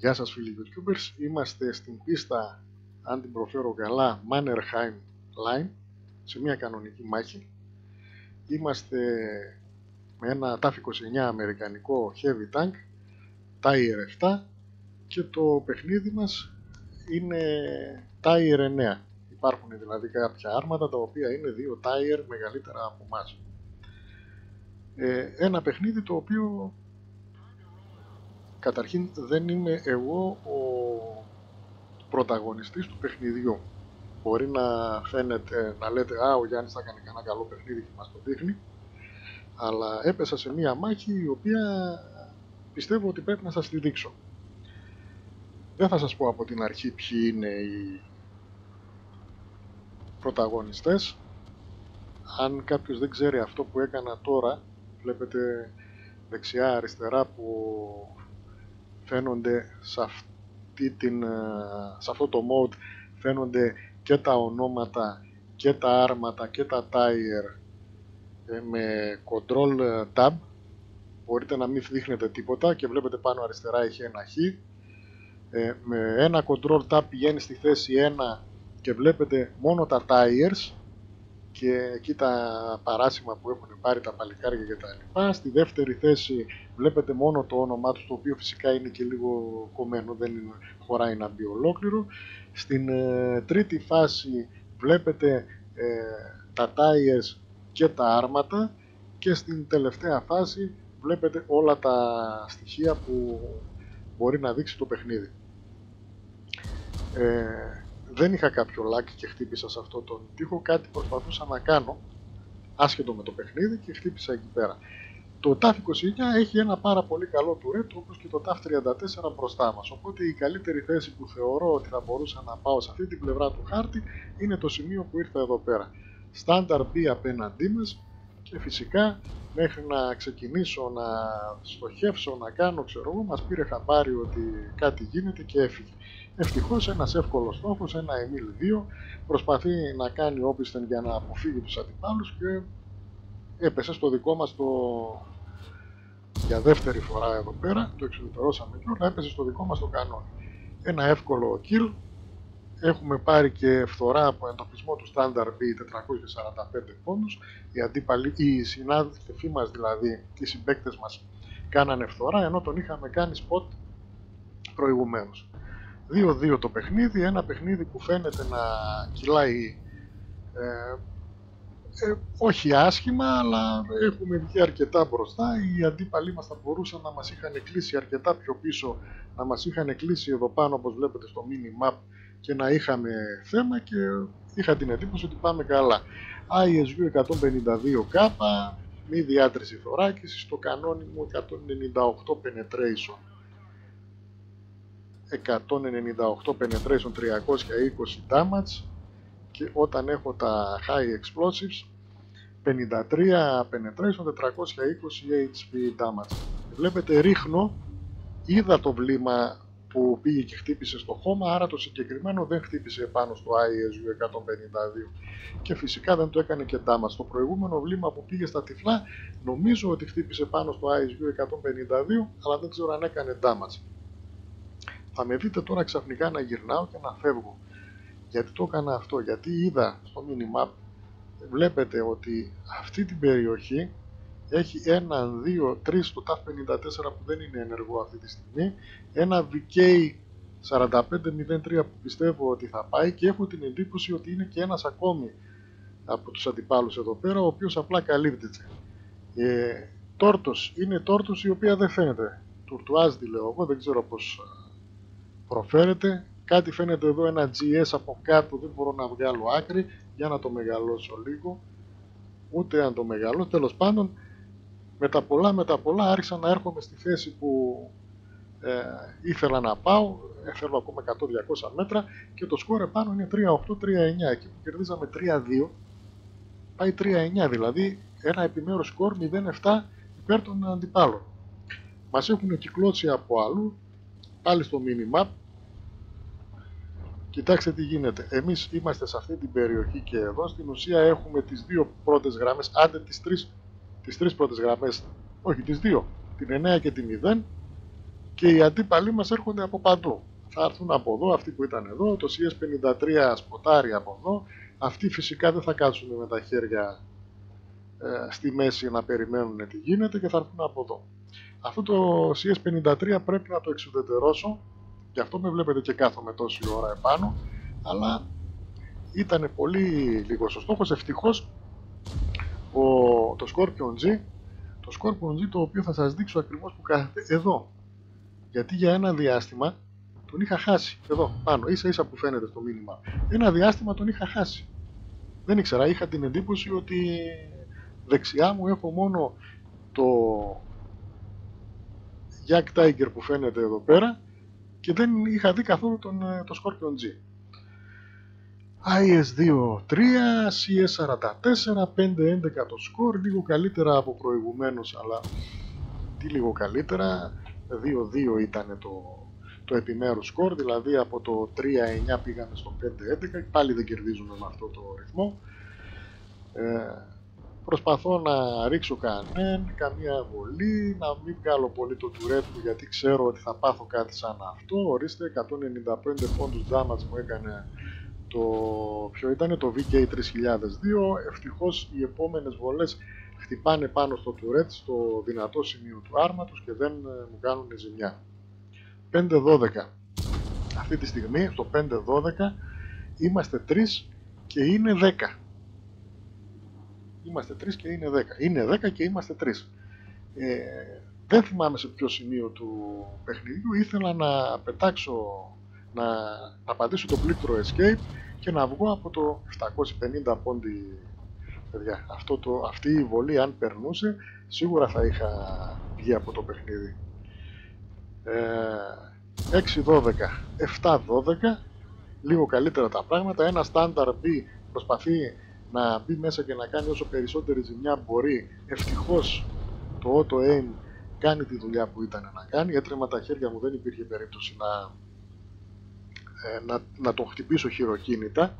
Γεια σας φίλοι YouTubers, είμαστε στην πίστα, αν την προφέρω καλά, Mannerheim Line, σε μια κανονική μάχη. Είμαστε με ένα TAF 29 αμερικανικό Heavy Tank, Tier 7 και το παιχνίδι μας είναι Tier 9. Υπάρχουν δηλαδή κάποια άρματα τα οποία είναι δύο Tier μεγαλύτερα από εμάς. Ε, ένα παιχνίδι το οποίο καταρχήν δεν είμαι εγώ ο πρωταγωνιστής του παιχνιδιού. Μπορεί να φαίνεται, να λέτε «Α, ο Γιάννης θα κάνει κανένα καλό παιχνίδι και μας το δείχνει», αλλά έπεσα σε μία μάχη η οποία πιστεύω ότι πρέπει να σας τη δείξω. Δεν θα σας πω από την αρχή ποιοι είναι οι πρωταγωνιστές. Αν κάποιος δεν ξέρει αυτό που έκανα τώρα, βλέπετε δεξιά αριστερά που φαίνονται σε, αυτή την, ε, σε αυτό το mode φαίνονται και τα ονόματα και τα άρματα και τα tire ε, με control ε, tab. Μπορείτε να μην δείχνετε τίποτα και βλέπετε πάνω αριστερά έχει ένα χ με ένα control tab πηγαίνει στη θέση 1 και βλέπετε μόνο τα tires και εκεί τα παράσημα που έχουν πάρει τα παλικάρια και τα λοιπά. Στη δεύτερη θέση βλέπετε μόνο το όνομά τους, το οποίο φυσικά είναι και λίγο κομμένο, δεν είναι, χωράει να μπει ολόκληρο. Στην ε, τρίτη φάση βλέπετε ε, τα tires και τα άρματα και στην τελευταία φάση βλέπετε όλα τα στοιχεία που μπορεί να δείξει το παιχνίδι. Ε, δεν είχα κάποιο lag και χτύπησα σε αυτό τον τοίχο, κάτι προσπαθούσα να κάνω άσχετο με το παιχνίδι και χτύπησα εκεί πέρα. Το TAF 29 έχει ένα πάρα πολύ καλό τουρέτ όπως και το TAF 34 μπροστά μας, οπότε η καλύτερη θέση που θεωρώ ότι θα μπορούσα να πάω σε αυτή την πλευρά του χάρτη είναι το σημείο που ήρθα εδώ πέρα. Standard B απέναντί μας και φυσικά μέχρι να ξεκινήσω να στοχεύσω να κάνω ξέρω εγώ μας πήρε χαμπάρι ότι κάτι γίνεται και έφυγε. Ευτυχώς ένας εύκολος στόχος, ένα Εμίλ 2, προσπαθεί να κάνει όπισθεν για να αποφύγει τους αντιπάλους και έπεσε στο δικό μας το. Για δεύτερη φορά εδώ πέρα, το εξουδετερώσαμε και έπεσε στο δικό μας το κανόνι. Ένα εύκολο kill. Έχουμε πάρει και φθορά από εντοπισμό του Standard B 445 πόντους. Οι αντίπαλοι, οι συνάδελφοι μας δηλαδή, οι συμπαίκτες μας κάνανε φθορά, ενώ τον είχαμε κάνει spot προηγουμένως. 2-2 το παιχνίδι, ένα παιχνίδι που φαίνεται να κυλάει ε, ε, όχι άσχημα, αλλά έχουμε βγει αρκετά μπροστά. Οι αντίπαλοι μας θα μπορούσαν να μας είχαν κλείσει αρκετά πιο πίσω, να μας είχαν κλείσει εδώ πάνω όπως βλέπετε στο mini map και να είχαμε θέμα και είχα την εντύπωση ότι πάμε καλά. ISU 152K, μη διάτρηση θωράκισης, στο κανόνι μου 198 penetration 198 penetration 320 damage και όταν έχω τα high explosives 53 penetration 420 HP damage βλέπετε ρίχνω είδα το βλήμα που πήγε και χτύπησε στο χώμα άρα το συγκεκριμένο δεν χτύπησε πάνω στο ISU 152 και φυσικά δεν το έκανε και damage το προηγούμενο βλήμα που πήγε στα τυφλά νομίζω ότι χτύπησε πάνω στο ISU 152 αλλά δεν ξέρω αν έκανε damage θα με δείτε τώρα ξαφνικά να γυρνάω και να φεύγω. Γιατί το έκανα αυτό, γιατί είδα στο minimap, βλέπετε ότι αυτή την περιοχή έχει ένα, δύο, τρεις στο TAF 54 που δεν είναι ενεργό αυτή τη στιγμή, ένα VK 4503 που πιστεύω ότι θα πάει και έχω την εντύπωση ότι είναι και ένας ακόμη από τους αντιπάλους εδώ πέρα, ο οποίος απλά καλύπτεται. Ε, τόρτος, είναι τόρτος η οποία δεν φαίνεται. Τουρτουάζ τη λέω εγώ, δεν ξέρω πώς προφέρεται. Κάτι φαίνεται εδώ ένα GS από κάτω, δεν μπορώ να βγάλω άκρη για να το μεγαλώσω λίγο. Ούτε αν το μεγαλώσω, τέλος πάντων με τα πολλά με τα πολλά άρχισα να έρχομαι στη θέση που ε, ήθελα να πάω. Ε, θέλω ακόμα 100-200 μέτρα και το σκόρ επάνω είναι 3-8-3-9. Εκεί που κερδίζαμε 3-2 πάει 3-9 δηλαδή ένα επιμέρους σκορ 0-7 υπέρ των αντιπάλων. Μας έχουν κυκλώσει από αλλού, πάλι στο minimap, Κοιτάξτε τι γίνεται. Εμείς είμαστε σε αυτή την περιοχή και εδώ στην ουσία έχουμε τις δύο πρώτες γραμμές, άντε τις τρεις τις τρεις πρώτες γραμμές, όχι τις δύο, την 9 και τη 0 και οι αντίπαλοι μας έρχονται από παντού. Θα έρθουν από εδώ, αυτοί που ήταν εδώ, το CS53 σποτάρει από εδώ, αυτοί φυσικά δεν θα κάτσουν με τα χέρια ε, στη μέση να περιμένουν τι γίνεται και θα έρθουν από εδώ. Αυτό το CS53 πρέπει να το εξουδετερώσω, γι' αυτό με βλέπετε και κάθομαι τόση ώρα επάνω, αλλά ήταν πολύ λίγο ο στόχος. Ευτυχώς ο, το Scorpion G, το Scorpion G το οποίο θα σας δείξω ακριβώς που κάθεται εδώ. Γιατί για ένα διάστημα τον είχα χάσει. Εδώ, πάνω, ίσα ίσα που φαίνεται στο μήνυμα. Ένα διάστημα τον είχα χάσει. Δεν ήξερα, είχα την εντύπωση ότι δεξιά μου έχω μόνο το Jack Tiger που φαίνεται εδώ πέρα και δεν είχα δει καθόλου τον, ε, το Scorpion G. IS-2 3, CS44, 5-11 το σκορ, λίγο καλύτερα από προηγουμένως, αλλά τι λίγο καλύτερα, 2-2 ήταν το, το επιμέρους σκορ, δηλαδή από το 3-9 πήγαμε στο 5-11, πάλι δεν κερδίζουμε με αυτό το ρυθμό. Ε, προσπαθώ να ρίξω κανένα, καμία βολή, να μην βγάλω πολύ το τουρέτ μου γιατί ξέρω ότι θα πάθω κάτι σαν αυτό. Ορίστε, 195 πόντους damage μου έκανε το ποιο ήταν το VK3002 ευτυχώς οι επόμενες βολές χτυπάνε πάνω στο τουρέτ στο δυνατό σημείο του άρματος και δεν ε, μου κάνουν ζημιά. 5-12 αυτή τη στιγμή στο 5-12 είμαστε 3 και είναι 10 είμαστε 3 και είναι 10 είναι 10 και είμαστε 3 ε, δεν θυμάμαι σε ποιο σημείο του παιχνιδιού ήθελα να πετάξω να απαντήσω το πλήκτρο escape και να βγω από το 750 πόντι. Παιδιά. Αυτό το, αυτή η βολή αν περνούσε σίγουρα θα είχα βγει από το παιχνίδι. Ε, 6-12 7-12 λίγο καλύτερα τα πράγματα. Ένα στάνταρ B προσπαθεί να μπει μέσα και να κάνει όσο περισσότερη ζημιά μπορεί. Ευτυχώς το auto aim κάνει τη δουλειά που ήταν να κάνει. Έτρεμα τα χέρια μου δεν υπήρχε περίπτωση να ε, να, να τον χτυπήσω χειροκίνητα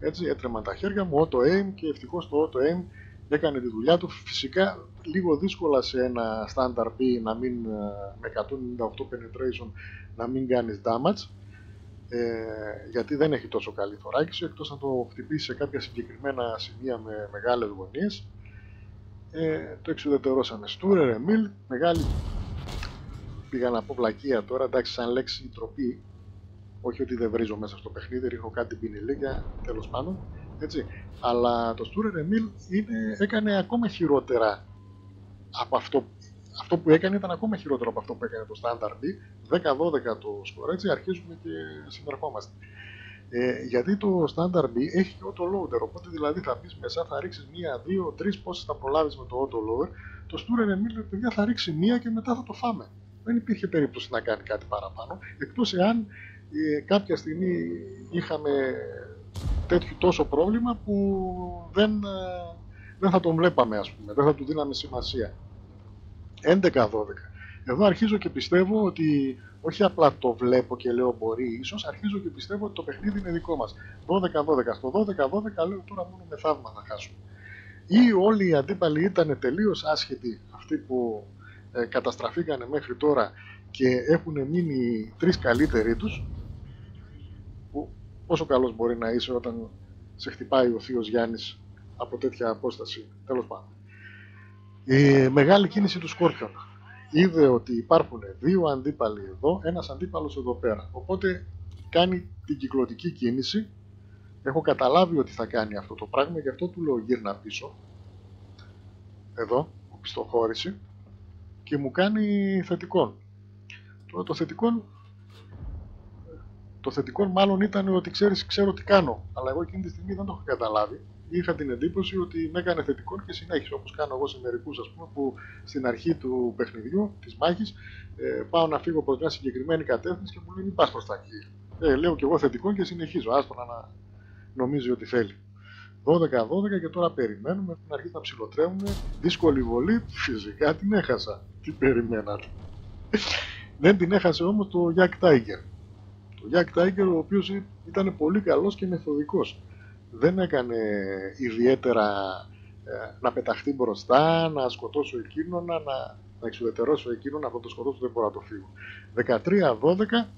έτσι έτρεμα τα χέρια μου, auto aim και ευτυχώς το auto aim έκανε τη δουλειά του. Φυσικά λίγο δύσκολα σε ένα standard B να μην, ε, με 198 penetration να μην κάνεις damage ε, γιατί δεν έχει τόσο καλή θωράκιση εκτός να το χτυπήσεις σε κάποια συγκεκριμένα σημεία με μεγάλες γωνίες. Ε, το εξουδετερώσαμε Στούρερ, Εμίλ, μεγάλη πήγα να πω πλακία τώρα εντάξει σαν λέξη τροπή όχι ότι δεν βρίζω μέσα στο παιχνίδι, ρίχνω κάτι πινιλίκια, τέλος πάντων. Έτσι. Αλλά το Στούρερ Εμίλ έκανε ακόμα χειρότερα από αυτό. Αυτό που έκανε ήταν ακόμα χειρότερο από αυτό που έκανε το Standard B. 10-12 το σκορ, έτσι αρχίζουμε και συνερχόμαστε. Ε, γιατί το Standard B έχει και auto loader, οπότε δηλαδή θα μπεις μέσα, θα ρίξεις μία, δύο, τρεις, πόσες θα προλάβεις με το auto loader. Το Stourer Emil, παιδιά, θα ρίξει μία και μετά θα το φάμε. Δεν υπήρχε περίπτωση να κάνει κάτι παραπάνω, εκτός εάν ε, κάποια στιγμή είχαμε τέτοιο τόσο πρόβλημα που δεν, ε, δεν θα τον βλέπαμε ας πούμε, δεν θα του δίναμε σημασία. 11-12. Εδώ αρχίζω και πιστεύω ότι όχι απλά το βλέπω και λέω μπορεί ίσως, αρχίζω και πιστεύω ότι το παιχνίδι είναι δικό μας. 12-12. Στο 12-12 λέω τώρα μόνο με θαύμα θα χάσουμε. Ή όλοι οι αντίπαλοι ήταν τελείως άσχετοι αυτοί που ε, καταστραφήκανε μέχρι τώρα και έχουν μείνει τρεις καλύτεροι τους που πόσο καλός μπορεί να είσαι όταν σε χτυπάει ο θείος Γιάννης από τέτοια απόσταση, τέλος πάντων. Η μεγάλη κίνηση του Σκόρπιον. Είδε ότι υπάρχουν δύο αντίπαλοι εδώ, ένας αντίπαλος εδώ πέρα. Οπότε κάνει την κυκλωτική κίνηση. Έχω καταλάβει ότι θα κάνει αυτό το πράγμα, γι' αυτό του λέω γύρνα πίσω. Εδώ, πιστοχώρηση. Και μου κάνει θετικόν. Τώρα το θετικόν το θετικό μάλλον ήταν ότι ξέρεις, ξέρω τι κάνω. Αλλά εγώ εκείνη τη στιγμή δεν το είχα καταλάβει. Είχα την εντύπωση ότι με έκανε θετικό και συνέχισε όπως κάνω εγώ σε μερικούς, ας πούμε, που στην αρχή του παιχνιδιού, της μάχης, ε, πάω να φύγω προς μια συγκεκριμένη κατεύθυνση και μου λέει: Μην πας προς τα εκεί. Ε, λέω και εγώ θετικό και συνεχίζω. Άστο να νομίζει ότι θέλει. 12-12 και τώρα περιμένουμε να αρχίσει να ψηλοτρέμουμε. Δύσκολη βολή, φυσικά την έχασα. Τι περιμένατε. δεν την έχασε όμως το Jack Tiger. Ο Jack Tiger, ο οποίος ήταν πολύ καλός και μεθοδικός. Δεν έκανε ιδιαίτερα ε, να πεταχτεί μπροστά, να σκοτώσω εκείνον, να, να εξουδετερώσω εκείνον από το σκοτώσω δεν μπορώ να το φύγω. 13-12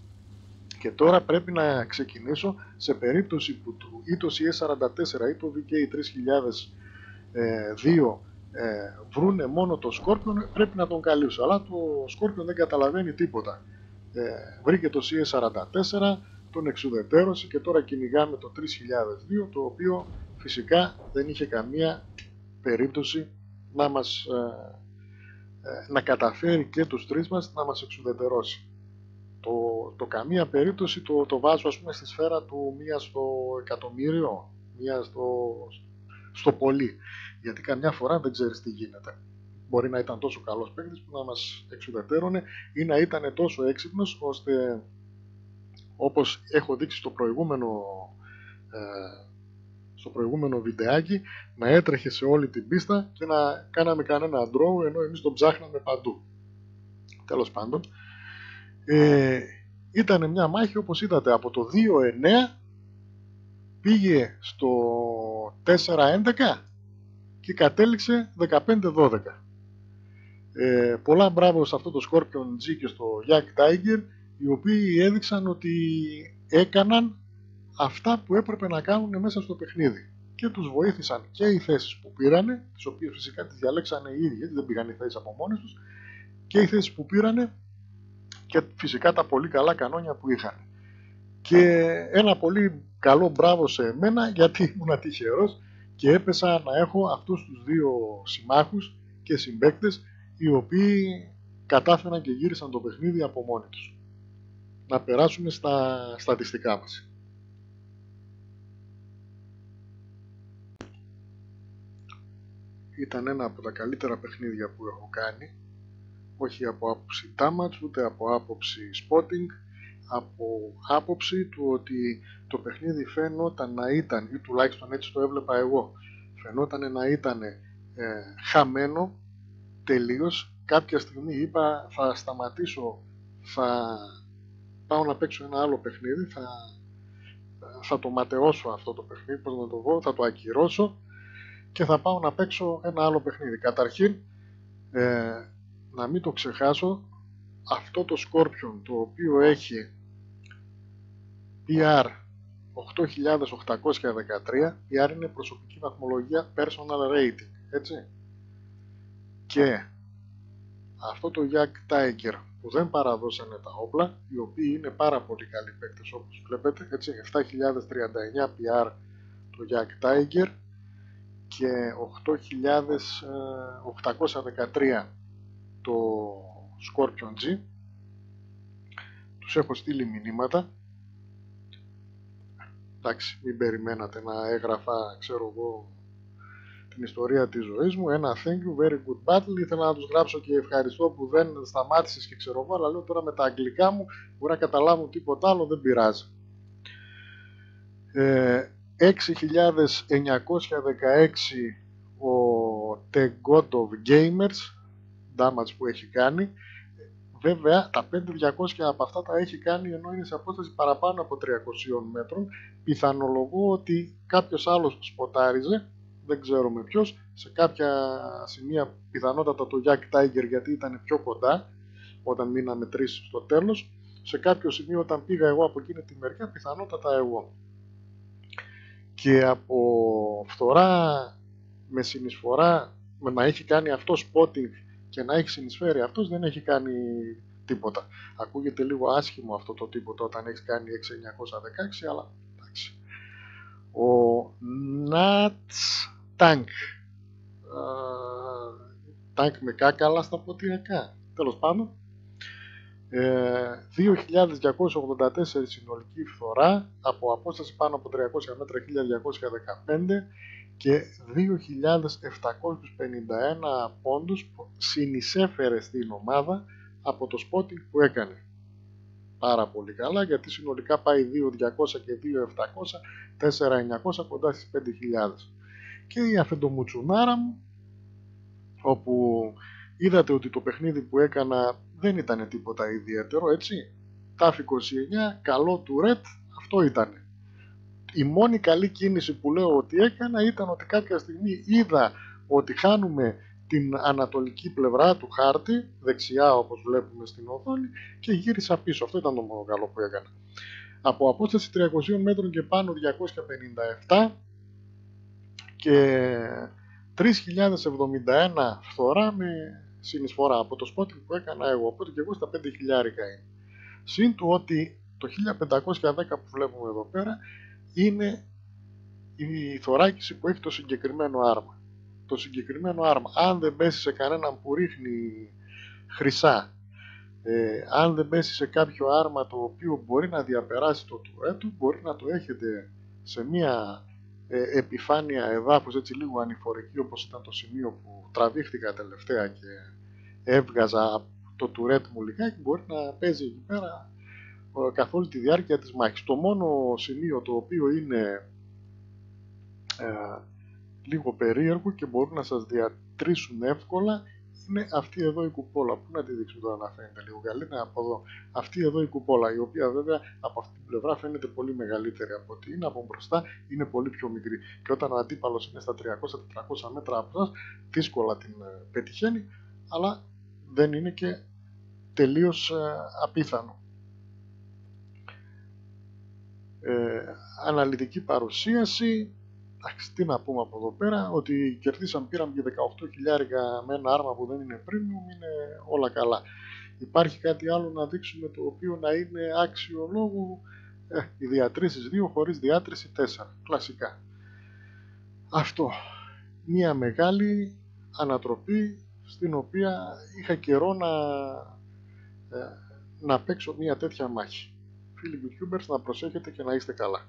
και τώρα πρέπει να ξεκινήσω σε περίπτωση που του ή το CS44 ή το VK3002 ε, βρούνε μόνο το Scorpion πρέπει να τον καλύψω αλλά το Scorpion δεν καταλαβαίνει τίποτα ε, βρήκε το CS44 τον εξουδετέρωσε και τώρα κυνηγάμε το 3002 το οποίο φυσικά δεν είχε καμία περίπτωση να μας ε, ε, να καταφέρει και τους τρεις μας να μας εξουδετερώσει. Το, το καμία περίπτωση το, το βάζω ας πούμε στη σφαίρα του μία στο εκατομμύριο, μία στο, στο πολύ. Γιατί καμιά φορά δεν ξέρεις τι γίνεται. Μπορεί να ήταν τόσο καλός παίκτης που να μας εξουδετέρωνε ή να ήταν τόσο έξυπνος ώστε όπως έχω δείξει στο προηγούμενο ε, στο προηγούμενο βιντεάκι να έτρεχε σε όλη την πίστα και να κάναμε κανένα draw ενώ εμείς τον ψάχναμε παντού. Τέλος πάντων, ε, ήταν μια μάχη όπως είδατε από το 2-9 πήγε στο 4-11 και κατέληξε 15-12. Ε, πολλά μπράβο σε αυτό το Scorpion G και στο Yak Tiger οι οποίοι έδειξαν ότι έκαναν αυτά που έπρεπε να κάνουν μέσα στο παιχνίδι. Και τους βοήθησαν και οι θέσεις που πήρανε, τις οποίες φυσικά τις διαλέξανε οι ίδιοι, γιατί δεν πήγαν οι θέσεις από μόνες τους, και οι θέσεις που πήρανε και φυσικά τα πολύ καλά κανόνια που είχαν. Και ένα πολύ καλό μπράβο σε μένα γιατί ήμουν τυχερός και έπεσα να έχω αυτούς τους δύο συμμάχους και συμπέκτες οι οποίοι κατάφεραν και γύρισαν το παιχνίδι από μόνοι τους. Να περάσουμε στα στατιστικά μας. ήταν ένα από τα καλύτερα παιχνίδια που έχω κάνει όχι από άποψη damage ούτε από άποψη spotting από άποψη του ότι το παιχνίδι φαίνονταν να ήταν ή τουλάχιστον έτσι το έβλεπα εγώ φαινόταν να ήταν ε, χαμένο τελείως κάποια στιγμή είπα θα σταματήσω θα πάω να παίξω ένα άλλο παιχνίδι θα, θα το ματαιώσω αυτό το παιχνίδι πώς να το πω, θα το ακυρώσω και θα πάω να παίξω ένα άλλο παιχνίδι. Καταρχήν, ε, να μην το ξεχάσω, αυτό το Scorpion το οποίο έχει PR 8813, PR είναι προσωπική βαθμολογία personal rating, έτσι. Και αυτό το Yak Tiger που δεν παραδώσανε τα όπλα, οι οποίοι είναι πάρα πολύ καλοί παίκτες όπως βλέπετε, έτσι, 7039 PR το Yak Tiger, και 8.813 το Scorpion G. Τους έχω στείλει μηνύματα. Εντάξει μην περιμένατε να έγραφα ξέρω εγώ την ιστορία της ζωής μου. Ένα thank you, very good battle. Ήθελα να τους γράψω και ευχαριστώ που δεν σταμάτησες και ξέρω εγώ αλλά λέω τώρα με τα αγγλικά μου μπορεί να καταλάβουν τίποτα άλλο δεν πειράζει. Ε, 6.916 ο The God of Gamers damage που έχει κάνει. Βέβαια τα 5.200 από αυτά τα έχει κάνει ενώ είναι σε απόσταση παραπάνω από 300 μέτρων. Πιθανολογώ ότι κάποιος άλλος σποτάριζε δεν ξέρουμε ποιος σε κάποια σημεία πιθανότατα το Jack Tiger γιατί ήταν πιο κοντά όταν μείναμε τρεις στο τέλος σε κάποιο σημείο όταν πήγα εγώ από εκείνη τη μεριά πιθανότατα εγώ και από φθορά με συνεισφορά με να έχει κάνει αυτό spotting και να έχει συνεισφέρει αυτός δεν έχει κάνει τίποτα. Ακούγεται λίγο άσχημο αυτό το τίποτα όταν έχεις κάνει 6916 αλλά εντάξει. Ο Nats Tank Tank με κάκαλα στα ποτηριακά. Τέλος πάντων 2.284 ε, συνολική φθορά από απόσταση πάνω από 300 μέτρα 1.215 και 2.751 πόντους που συνεισέφερε στην ομάδα από το spotting που έκανε. Πάρα πολύ καλά γιατί συνολικά πάει 2.200 και 2.700, 4.900 κοντά στις 5.000. Και η αφεντομουτσουνάρα μου όπου είδατε ότι το παιχνίδι που έκανα δεν ήταν τίποτα ιδιαίτερο, έτσι. Τάφ 29, καλό του Ρετ, αυτό ήταν. Η μόνη καλή κίνηση που λέω ότι έκανα ήταν ότι κάποια στιγμή είδα ότι χάνουμε την ανατολική πλευρά του χάρτη, δεξιά όπως βλέπουμε στην οθόνη και γύρισα πίσω. Αυτό ήταν το μόνο καλό που έκανα. Από απόσταση 300 μέτρων και πάνω 257 και 3.071 φθορά με συνεισφορά από το spotting που έκανα εγώ, οπότε και εγώ στα 5.000 είναι. Συν του ότι το 1510 που βλέπουμε εδώ πέρα είναι η θωράκιση που έχει το συγκεκριμένο άρμα. Το συγκεκριμένο άρμα, αν δεν πέσει σε κανέναν που ρίχνει χρυσά, ε, αν δεν πέσει σε κάποιο άρμα το οποίο μπορεί να διαπεράσει το τουρέτο, μπορεί να το έχετε σε μια ε, επιφάνεια εδάφους έτσι λίγο ανηφορική όπως ήταν το σημείο που τραβήχτηκα τελευταία και έβγαζα το τουρέτ μου λιγάκι μπορεί να παίζει εκεί πέρα ε, καθ' όλη τη διάρκεια της μάχης. Το μόνο σημείο το οποίο είναι ε, λίγο περίεργο και μπορούν να σας διατρήσουν εύκολα είναι αυτή εδώ η κουπόλα. Πού να τη δείξουμε τώρα να φαίνεται λίγο καλύτερα; Από εδώ. Αυτή εδώ η κουπόλα, η οποία βέβαια από αυτή την πλευρά φαίνεται πολύ μεγαλύτερη από ότι είναι από μπροστά, είναι πολύ πιο μικρή. Και όταν ο αντίπαλος είναι στα 300-400 μέτρα από εσά, δύσκολα την ε, πετυχαίνει, αλλά δεν είναι και τελείως ε, απίθανο. Ε, αναλυτική παρουσίαση Εντάξει, τι να πούμε από εδώ πέρα, ότι κερδίσαν, πήραμε και 18 χιλιάρικα με ένα άρμα που δεν είναι premium, είναι όλα καλά. Υπάρχει κάτι άλλο να δείξουμε το οποίο να είναι άξιο λόγου, ε, οι διατρήσεις 2 χωρίς διάτρηση 4, κλασικά. Αυτό, μία μεγάλη ανατροπή στην οποία είχα καιρό να, ε, να παίξω μία τέτοια μάχη. Φίλοι YouTubers, να προσέχετε και να είστε καλά.